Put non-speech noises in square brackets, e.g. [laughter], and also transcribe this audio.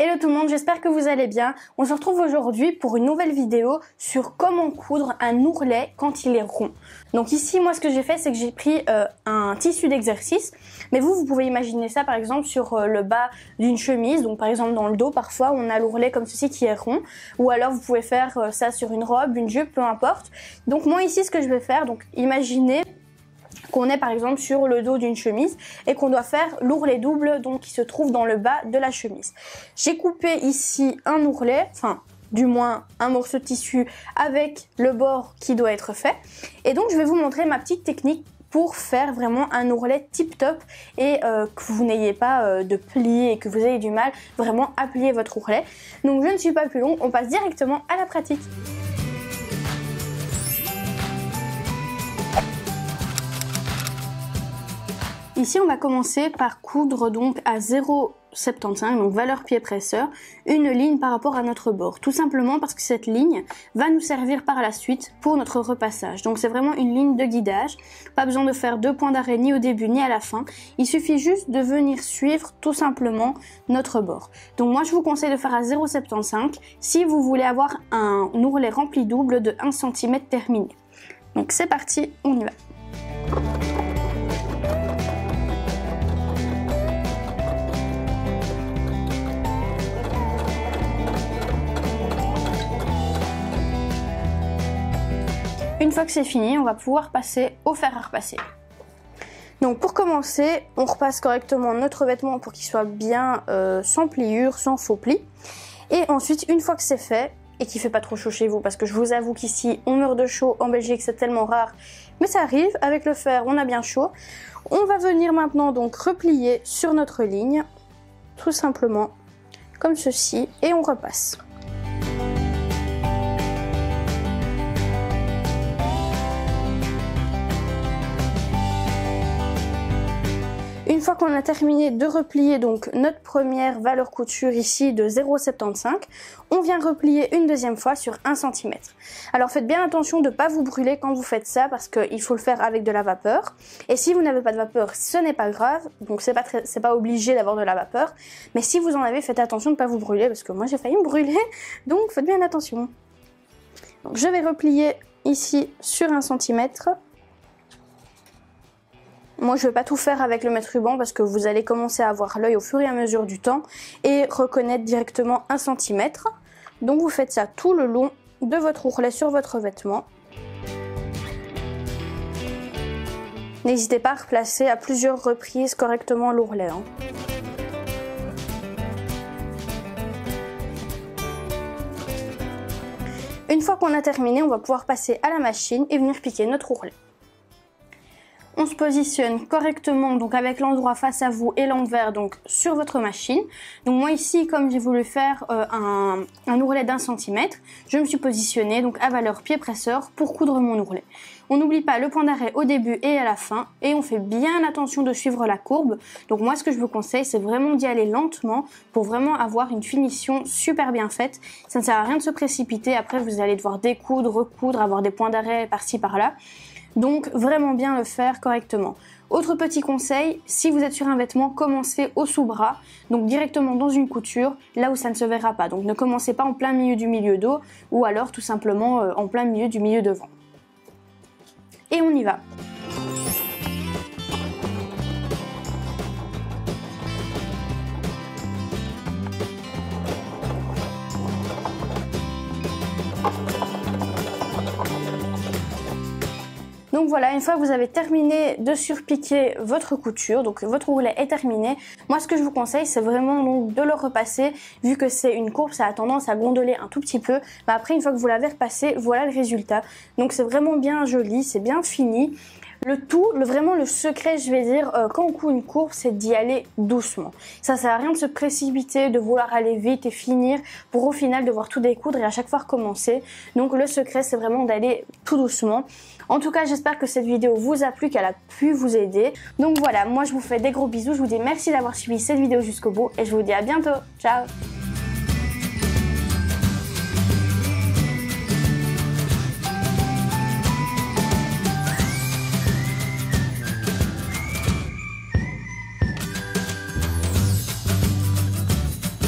Hello tout le monde, j'espère que vous allez bien. On se retrouve aujourd'hui pour une nouvelle vidéo sur comment coudre un ourlet quand il est rond. Donc ici, moi ce que j'ai fait, c'est que j'ai pris euh, un tissu d'exercice. Mais vous, vous pouvez imaginer ça par exemple sur euh, le bas d'une chemise. Donc par exemple dans le dos, parfois on a l'ourlet comme ceci qui est rond. Ou alors vous pouvez faire euh, ça sur une robe, une jupe, peu importe. Donc moi ici, ce que je vais faire, donc imaginez qu'on est par exemple sur le dos d'une chemise et qu'on doit faire l'ourlet double donc qui se trouve dans le bas de la chemise. J'ai coupé ici un ourlet, enfin du moins un morceau de tissu avec le bord qui doit être fait. Et donc je vais vous montrer ma petite technique pour faire vraiment un ourlet tip top et euh, que vous n'ayez pas euh, de plis et que vous ayez du mal vraiment à plier votre ourlet. Donc je ne suis pas plus long, on passe directement à la pratique. Ici, on va commencer par coudre donc à 0,75, donc valeur pied presseur, une ligne par rapport à notre bord. Tout simplement parce que cette ligne va nous servir par la suite pour notre repassage. Donc c'est vraiment une ligne de guidage. Pas besoin de faire deux points d'arrêt ni au début ni à la fin. Il suffit juste de venir suivre tout simplement notre bord. Donc moi, je vous conseille de faire à 0,75 si vous voulez avoir un ourlet rempli double de 1 cm terminé. Donc c'est parti, on y va. Une fois que c'est fini, on va pouvoir passer au fer à repasser. Donc pour commencer, on repasse correctement notre vêtement pour qu'il soit bien euh, sans pliure, sans faux plis. Et ensuite, une fois que c'est fait, et qu'il fait pas trop chaud chez vous, parce que je vous avoue qu'ici, on meurt de chaud, en Belgique c'est tellement rare, mais ça arrive, avec le fer on a bien chaud. On va venir maintenant donc replier sur notre ligne, tout simplement, comme ceci, et on repasse. Une fois qu'on a terminé de replier donc notre première valeur couture ici de 0,75, on vient replier une deuxième fois sur 1 cm. Alors faites bien attention de ne pas vous brûler quand vous faites ça parce qu'il faut le faire avec de la vapeur. Et si vous n'avez pas de vapeur, ce n'est pas grave, donc c'est pas, pas obligé d'avoir de la vapeur. Mais si vous en avez, faites attention de ne pas vous brûler parce que moi j'ai failli me brûler, [laughs] donc faites bien attention. Donc je vais replier ici sur 1 cm moi, je ne vais pas tout faire avec le mètre ruban parce que vous allez commencer à avoir l'œil au fur et à mesure du temps et reconnaître directement un centimètre. Donc, vous faites ça tout le long de votre ourlet sur votre vêtement. N'hésitez pas à replacer à plusieurs reprises correctement l'ourlet. Hein. Une fois qu'on a terminé, on va pouvoir passer à la machine et venir piquer notre ourlet on se positionne correctement donc avec l'endroit face à vous et l'envers donc sur votre machine. Donc moi ici comme j'ai voulu faire euh, un, un, ourlet d'un centimètre, je me suis positionnée donc à valeur pied presseur pour coudre mon ourlet. On n'oublie pas le point d'arrêt au début et à la fin et on fait bien attention de suivre la courbe. Donc moi ce que je vous conseille c'est vraiment d'y aller lentement pour vraiment avoir une finition super bien faite. Ça ne sert à rien de se précipiter, après vous allez devoir découdre, recoudre, avoir des points d'arrêt par-ci par-là. Donc vraiment bien le faire correctement. Autre petit conseil, si vous êtes sur un vêtement, commencez au sous-bras, donc directement dans une couture, là où ça ne se verra pas. Donc ne commencez pas en plein milieu du milieu dos ou alors tout simplement euh, en plein milieu du milieu devant. Et on y va. Donc voilà, une fois que vous avez terminé de surpiquer votre couture, donc votre roulet est terminé, moi ce que je vous conseille c'est vraiment donc de le repasser, vu que c'est une courbe, ça a tendance à gondoler un tout petit peu, mais après une fois que vous l'avez repassé, voilà le résultat. Donc c'est vraiment bien joli, c'est bien fini. Le tout, le, vraiment le secret, je vais dire, euh, quand on coud une courbe, c'est d'y aller doucement. Ça sert à rien de se précipiter, de vouloir aller vite et finir pour au final devoir tout découdre et à chaque fois recommencer. Donc le secret, c'est vraiment d'aller tout doucement. En tout cas, j'espère que cette vidéo vous a plu, qu'elle a pu vous aider. Donc voilà, moi je vous fais des gros bisous, je vous dis merci d'avoir suivi cette vidéo jusqu'au bout et je vous dis à bientôt. Ciao